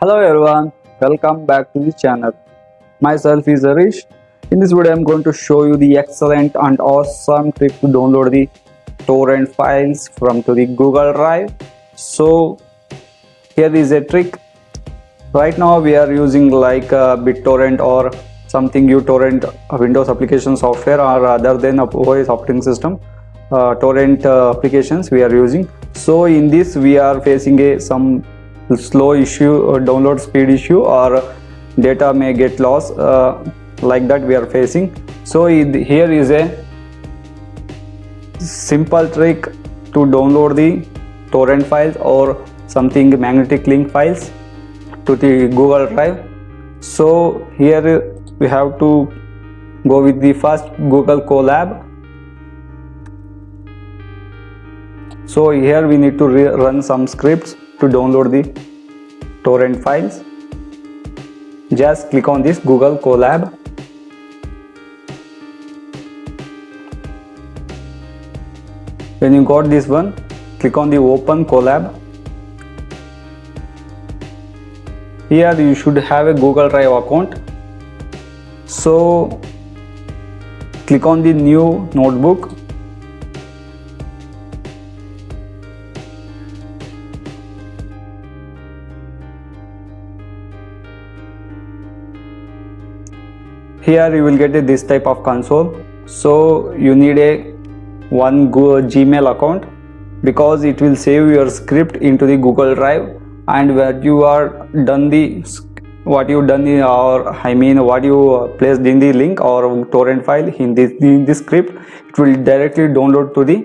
Hello everyone, welcome back to the channel. Myself is Arish. In this video, I'm going to show you the excellent and awesome trick to download the torrent files from to the Google Drive. So here is a trick. Right now we are using like uh, BitTorrent or something uTorrent Windows application software or other than a OS operating system uh, torrent uh, applications we are using. So in this we are facing a some slow issue or download speed issue or data may get lost uh, like that we are facing. So it, here is a simple trick to download the torrent files or something magnetic link files to the google drive. So here we have to go with the first google colab. So here we need to run some scripts to download the torrent files. Just click on this google colab. When you got this one click on the open colab. Here you should have a google drive account. So click on the new notebook here you will get this type of console. So you need a one gmail account because it will save your script into the google drive and where you are done the what you done in, or i mean what you placed in the link or torrent file in this in this script it will directly download to the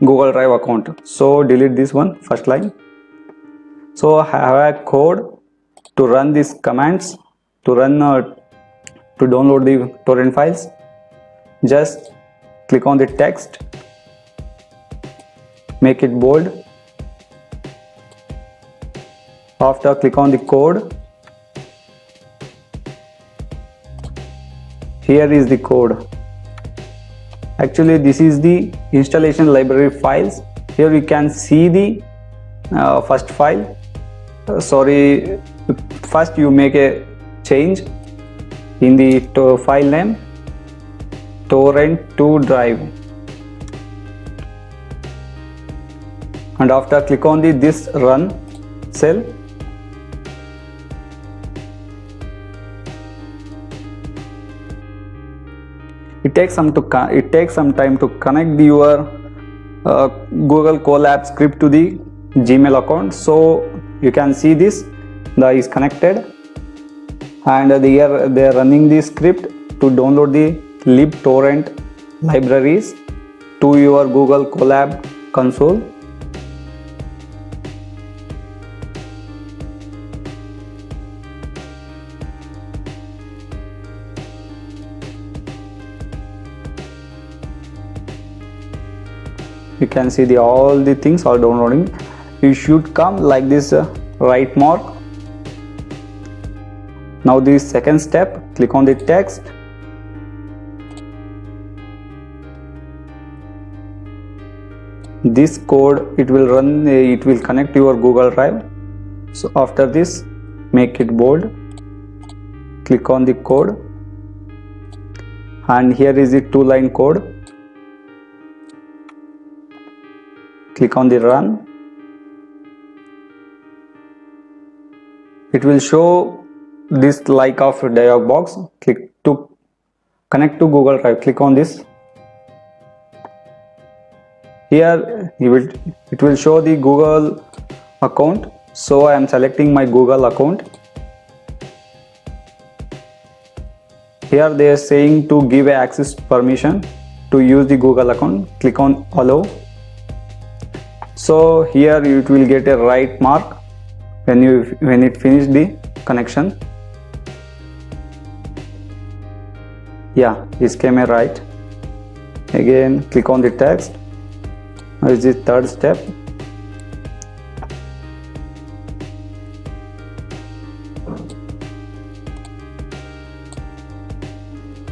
google drive account. So delete this one first line. So I have a code to run these commands to run uh, to download the torrent files. Just click on the text. Make it bold. After click on the code. Here is the code. Actually this is the installation library files. Here we can see the uh, first file. Uh, sorry first you make a change in the file name torrent to drive. And after click on the this run cell it takes some to it takes some time to connect the, your uh, google colab script to the gmail account. So you can see this the is connected and they are they are running the script to download the libtorrent libraries to your google colab console. You can see the all the things are downloading. You should come like this uh, right mark now the second step click on the text. This code it will run eh, it will connect your google drive. So after this make it bold. Click on the code. And here is the two line code. Click on the run. It will show this like of dialog box click to connect to google drive. Click on this. Here you will it will show the google account. So i am selecting my google account. Here they are saying to give access permission to use the google account. Click on allow. So here it will get a right mark when you when it finish the connection yeah this came right. Again click on the text. Now is the third step.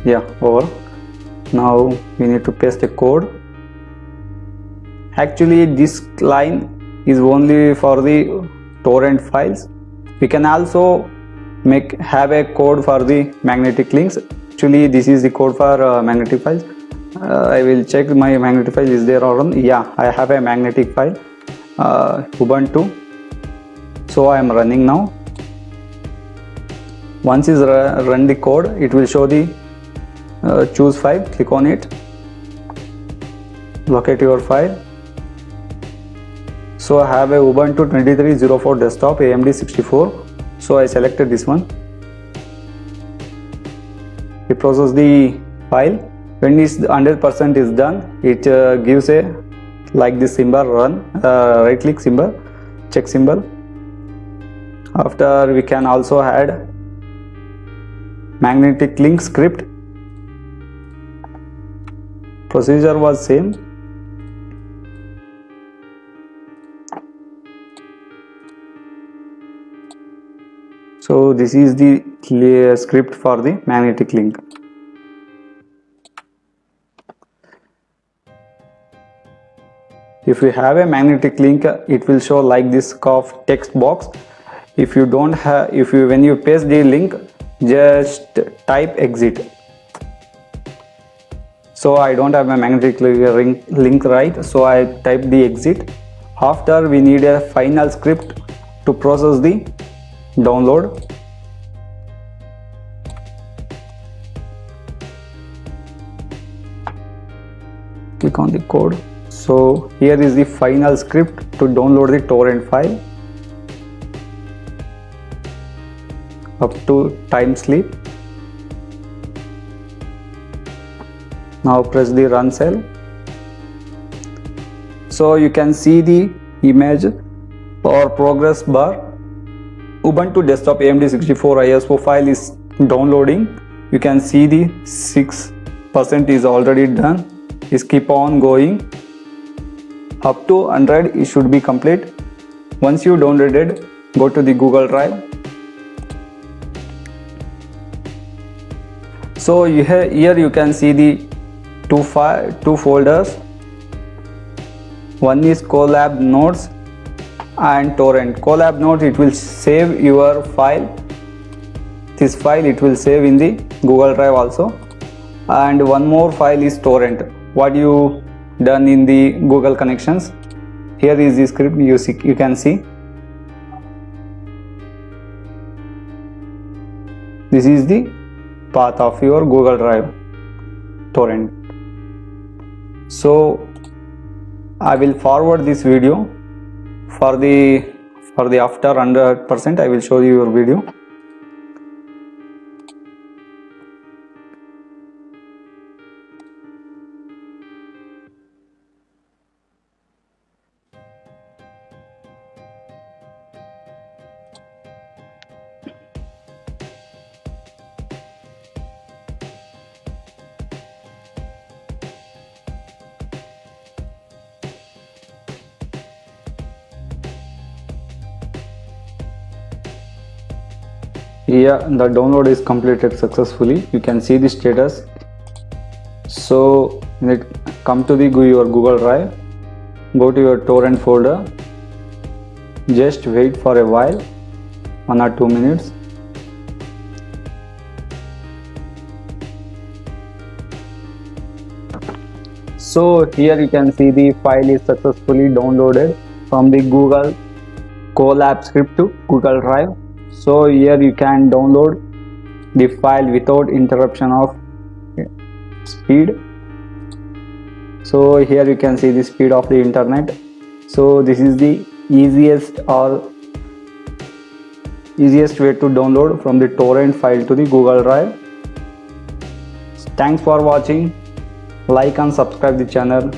Yeah over. Now we need to paste the code. Actually this line is only for the torrent files. We can also make have a code for the magnetic links. Actually this is the code for uh, magnetic files. Uh, I will check my magnetic file is there or not. Yeah I have a magnetic file uh, Ubuntu. So I am running now. Once is run the code it will show the uh, choose file click on it. Locate your file. So I have a Ubuntu 2304 desktop AMD 64 so I selected this one. It process the file. When this 100% is done it uh, gives a like this symbol run uh, right click symbol check symbol. After we can also add magnetic link script. Procedure was same so this is the script for the magnetic link. If you have a magnetic link it will show like this of text box. If you don't have if you when you paste the link just type exit. So I don't have my magnetic link right? So I type the exit. After we need a final script to process the download. Click on the code. So here is the final script to download the torrent file. Up to time sleep. Now press the run cell. So you can see the image or progress bar ubuntu desktop amd 64 ISO file is downloading. You can see the 6% is already done. Is keep on going. Up to 100 it should be complete. Once you downloaded go to the google drive. So here you can see the two file two folders. One is colab nodes and torrent. Colab nodes it will save your file. This file it will save in the google drive also. And one more file is torrent. What you done in the google connections? Here is the script you see you can see. This is the path of your Google Drive torrent. So I will forward this video for the for the after 100% I will show you your video. Yeah the download is completed successfully. You can see the status. So come to the your google drive go to your torrent folder. Just wait for a while one or two minutes. So here you can see the file is successfully downloaded from the google colab script to google drive so here you can download the file without interruption of speed. So here you can see the speed of the internet. So this is the easiest or easiest way to download from the torrent file to the google drive. Thanks for watching. Like and subscribe the channel